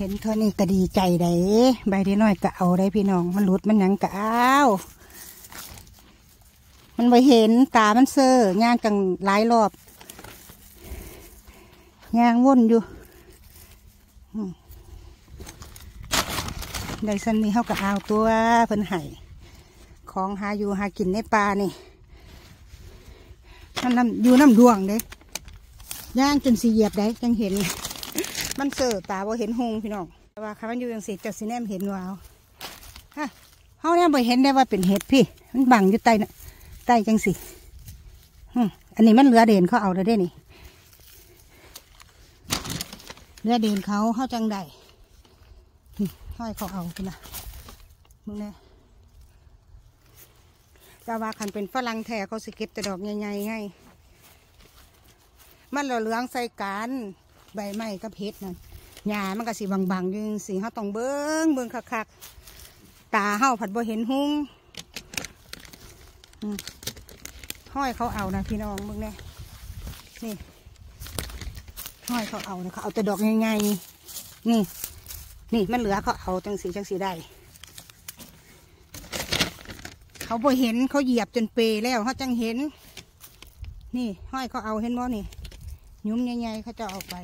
เห็นเท่านี้ก็ดีใจได้ใบได้น้อยก็เอาได้พี่น้อง มันหลุดมันยังก็เอามันไปเห็นตามันเซอร์ย่างกันหลายรอบย่างว่นอยู่ได้สันนี้เขาก็เอาตัวเพิ่นไห้ของหาอยู่หากินในป่านี่มันน้ำอยู่น้ำดวงเด้ย่างจนสีเหยียบได้จังเห็น มันเสือตาบ่เห็นหงพี่น้องแต่ว่าคำมันอยู่จังสีเจ้าสีแนมเห็นวาวฮะเขาเนี่ยบ่เห็นได้ว่าเป็นเห็ดพี่ มันบังอยู่ใต้น่ะใต้จังสีอันนี้มันเหลือเด่นเขาเอาได้เด้นี่เหลือเด่นเขาเขาจังได้ห้อยเขาเอาพี่นะมึงเนี่ยแต่ว่าคันเป็นฝรั่งแท้เขาสิเก็บแต่ดอกใหญ่ๆไงมันเหลืองใส่กัน ใบไม้กับเห็ดนั่นหญ้ามันก็สีบางๆอยู่จังสีเขาต้องเบิ้งเบิ้งคักๆตาเฮาผัดบ่เห็นหุงห้อยเขาเอานะพี่น้องมึงเนี่ยนี่ห้อยเขาเอานะเขาเอาแต่ดอกใหญ่ๆนี่ นี่มันเหลือเขาเอาจังสีจังสีได้ เขาบ่เห็นเขาเหยียบจนเปรแล้วเขาจังเห็น นี่ห้อยเขาเอาเห็นบ่นี่ ยุ่มใหญ่ๆเขาจะออกไป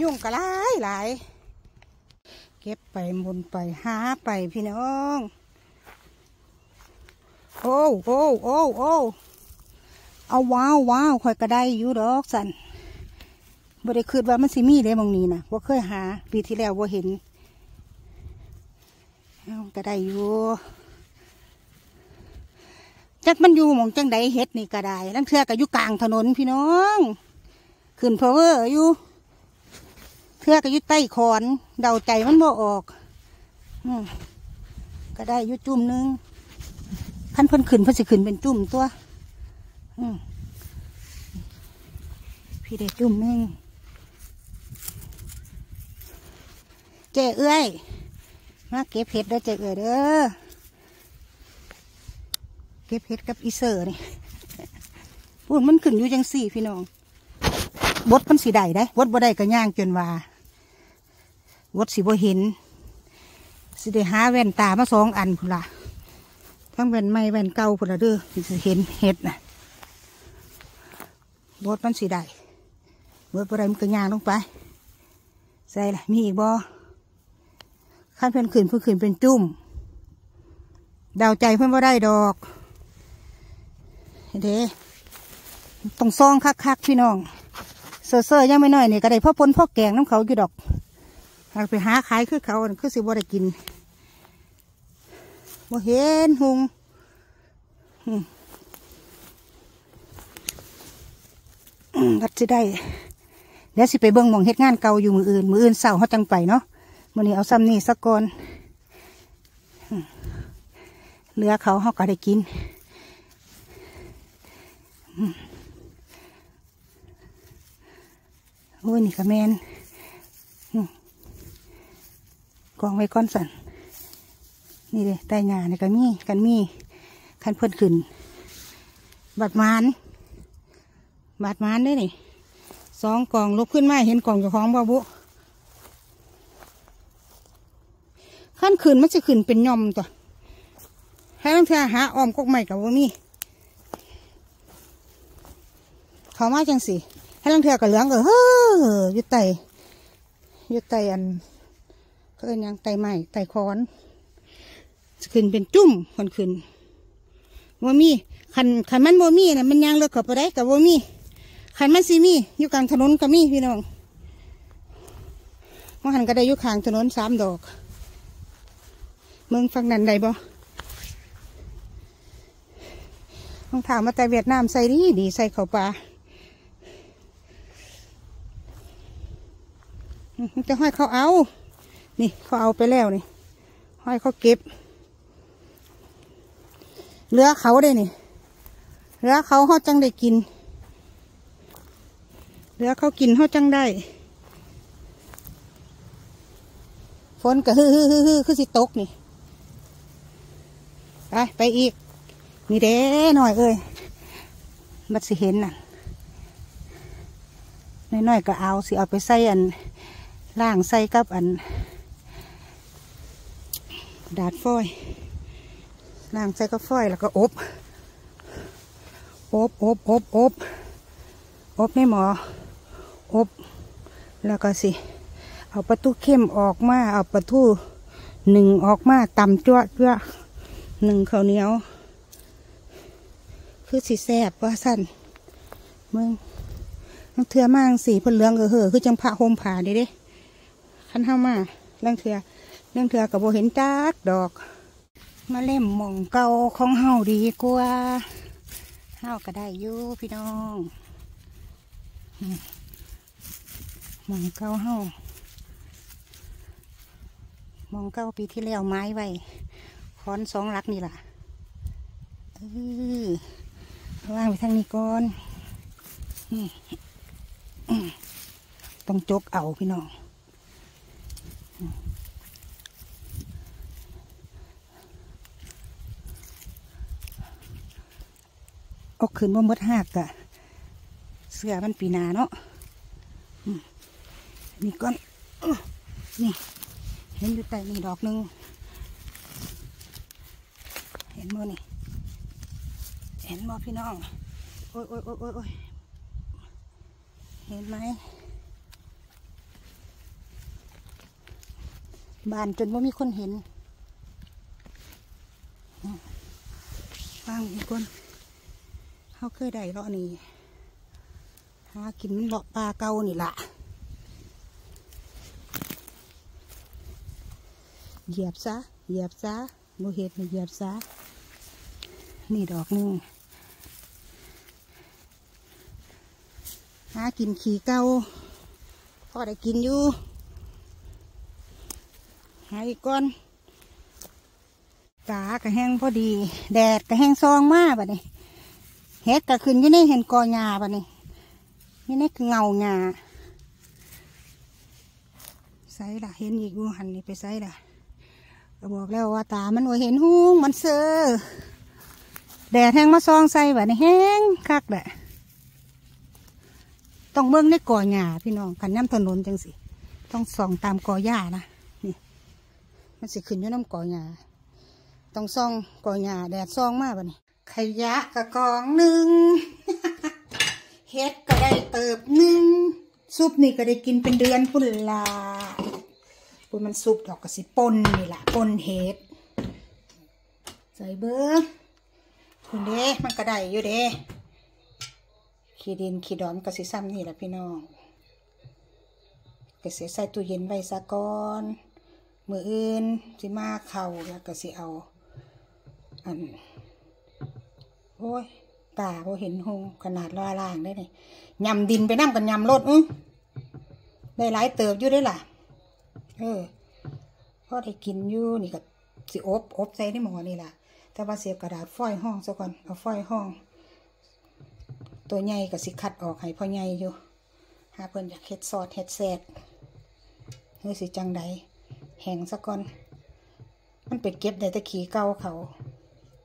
ยุ่งกระไรหลาย เก็บไปบนไปหาไปพี่น้อง โอ้โอ้โอ้โอ้เอาว้าวว้าวคอยกระได้อยู่ดอกสันบ่ได้คืดว่ามันสิมีเลยมองนี้นะว่าเคยหา ปีที่แล้วว่าเห็นกระได้อยู่จักมันอยู่มองจังใดเฮ็ดนี่กระได้ลังเทือก็อยู่กลางถนนพี่น้อง ขึ้นเพอเวอร์อยู่ เทือก็อยู่ใต้ขอน เดาใจมันบ่ออกอก็ได้ยู่จุ่มหนึงขั้นเพิ่นขึ้นเพิ่นสิขึ้นเป็นจุ่มตัวพี่ได้จุ่มนึงเจ้เอ้ยมาเก็บเห็ดเด้อเจ้เอ้ยเด้อเก็บเห็ดกับอีเซอร์นี่พูดมันขึ้นอยู่จังสี่พี่น้องบดมันสีได้ได้บดบ่ได้ก็ย่างจนว่า บดสีบ่เห็น สิได้หาแว่นตามาสองอันพุ่นละทั้งแว่นใหม่แว่นเก่าพุ่นละเด้อสิเห็นเห็ดนะบดมันสีได้บดบ่ได้มันก็ย่างลงไป ใส่ละมีอีกบ่ขั้นเพิ่อนขึ้นเพิ่นขึ้นเป็นจุ่มดาวใจเพิ่อนบ่าได้ดอกเด้ต้องซองคักๆพี่น้องเซอร์เซอร์ยังไม่น้อยนี่ก็ได้พ่อปนพ่อแกงน้ำเขาอยู่ดอก หาไปหาขายคือเขานั่นคือสิบ่ได้กินบ่เห็นหุงวัดสิได้เดี๋ยวสิไปเบิ่งมองเฮ็ดงานเก่าอยู่มืออื่น มืออื่นเสาร์เขาจังไปเนาะมื้อนี้เอาซ้ำนี่สักก่อนเหลือเขาเขาก็ได้กินโอ้ยนี่กระแมนอืม กองไว้ก้อนสันนี่เลยใต้งานี่ก็มีกันมีคันเพิ่นขึ้น บัดมานบาดมานได้นี่สองกองลุกขึ้นมาเห็นกล่องเจ้าของบ่บุขั้นขึ้นมันจะขึ้นเป็นย่อมตัวให้ต้องเธอหาออมกกใหม่กับว่ามีเขามาจังสิให้ลังเทือกับเหลืองก็เฮ้ออยุดไตยุดไตอัน เอ็นยังไตใหม่ไตคอนขึ้นเป็นจุ่มคนขึ้นว่ามีขันขันมันบ่มีนะมันยางเลือกเข้าไปได้กับบ่มีขันมันซีมี่อยู่กลางถนนก็มี่พี่น้องว่าหันก็ได้อยู่ข้างถนนสามดอก เมืองฝั่งนั้นไดบ่ต้องถามมาแต่เวียดนามใส่ดีดีใส่เขาปลาจะห้อยเขาเอา นี่เขาเอาไปแล้วนี่ห้อยเขาเก็บเหลือเขาได้นี่เหลือเขาเขาจังได้กินเหลือเขากินเขาจังได้ฝนก็ฮือฮือฮือฮือคือสิตกนี่ไปไปอีกนี่เด้หน่อยเอ้ยบัดสิเห็นน่ะน้อยๆก็เอาสิเอาไปใส่อันล่างใส่กับอัน ดาดฟอยล่างใส่กับฟอยแล้วก็อบอบอบอบอบอบในหมออบแล้วก็สิ เอาประตูเข้มออกมา เอาประตูหนึ่งออกมาตำจ้วเพื่อหนึ่งข้าวเหนียว คือสิแซบว่าสั่นมึงลังเทือมากสีเพิ่นเหลืองเออเหอคือจังพระโฮมผาด้เด้ขั้นห้ามาลังเทือ ลังเทือกับโบเห็นจักดอก มาเล่มหม่องเก่าของเฮาดีกว่าเฮาก็ได้อยู่พี่น้องมหม่องเก่าเฮาหม่องเก่าปีที่แล้วไม้ไว้ค้อนสองลักนี่ล่ะเออเอางไปทางนี้ก่อนต้องจกเอาพี่น้อง เอาขึ้นบ่หมดหักอะเสื้อมันปีนาเนาะมนี่ก่อนนี่เห็นอยู่ใต้นี่ดอกหนึ่งเห็นบ่นี่เห็นบ่พี่น้องโอ้ยโอ้ยโอ้ยโอ้ยเห็นไหมบานจนว่ามีคนเห็นอืมว่างอีกคน เขาเคยได้เลาะนี่หากินเลาะปลาเก่านี่ละเหยียบซะเหยียบซะโมเห็ดนี่เหยียบซะนี่ดอกนึงหากินขี่เก่าพอได้กินอยู่หาอีกก้อนกากระแห้งพอดี แดดกระแห้งซองมากบัดนี้ เฮ็ดกระขึ้นยี่ในเห็นกอหญ้าบัดนี้อยี่ในคือเงาหญ้าใส่ละเห็นอีกงูหันนี่ไปใส่ละก็บอกแล้วว่าตามันว่าเห็นหุงมันเซอแดดแห้งมาซองใส่แบบนี้แห้งคักแหละต้องเบิ่งในก่อหญ้าพี่น้องกันน้ำถนนจังสิต้องส่องตามก่อหญ้านะนี่มันสิขึ้นอยู่น้ำก่อหญ้าต้องส่องก่อหญ้าแดดซองมากแบบนี้ ขยะกระกองหนึ่งเฮ็ดก็ได้เติบหนึ่งซุปนี่ก็ได้กินเป็นเดือนพุ่นลาปุ้ยมันสุกดอกกระสิปนนี่แหละปนเห็ดใส่เบิ้งคุณเด้มันก็ได้อยู่เด้ขี้ดินขี้ดอนกระสิซ้ำนี่แหละพี่น้องกระสิใส่ตู้เย็นไว้ซะก่อนมืออื่นสิมาเข่าแล้วก็สิเอาอัน โอ้ยตาพอเห็นหงขนาดลอยล่างได้เลยยำดินไปนั่งกันยำรถอื้อได้หลายเติบอยู่ได้ล่ะ เออพ่อได้กินอยู่นี่ก็สิอบอบใส่ในหมอนี่ล่ะ แต่ว่าเสียกระดาษฟอยห้องซะก่อนเอาฟอยห้อง ตัวใหญ่ก็สิคัดออกให้พ่อใหญ่อยู่หาเพิ่นอยากเฮ็ดซอสเฮ็ดแซดเฮ้ยสิจังใดแห้งซะก่อน มันไปเก็บได้แต่ขี้เก่าเขา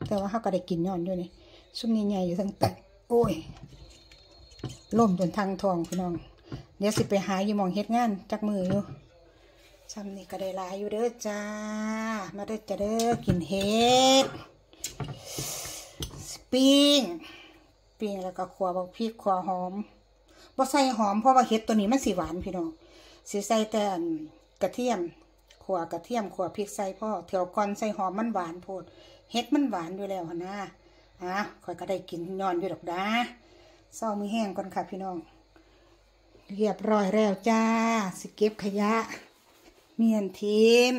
แต่ว่าเขาก็ได้กินย้อนอยู่นี่ ซุ่มใหญ่ๆอยู่ทั้งตัดโอ้ยล่มจนทางทองพี่น้อง เดี๋ยวสิไปหาอยู่มองเฮ็ดงานจักมืออยู่ซ้ำนี่ก็ได้หลายอยู่เด้อจ้า มาเด้อจ้าเด้อกินเห็ดสปิ้งปิ้งแล้วก็ขัวบักพริกขัวหอมบ่ใส่หอมเพราะว่าเห็ดตัวนี้มันสีหวานพี่น้องสิใส่แต่อันกระเทียมขัวกระเทียมขัวพริกใส่พ่อเที่ยวก่อนใส่หอมมันหวานโพดเห็ดมันหวานอยู่แล้วนะ อะค่อยก็ได้กินยอนอยู่ดอกดาเศร้ามือแห้งก่อนค่ะพี่น้อง เรียบร้อยแล้วจ้า สิเก็บขยะ เมียนทีม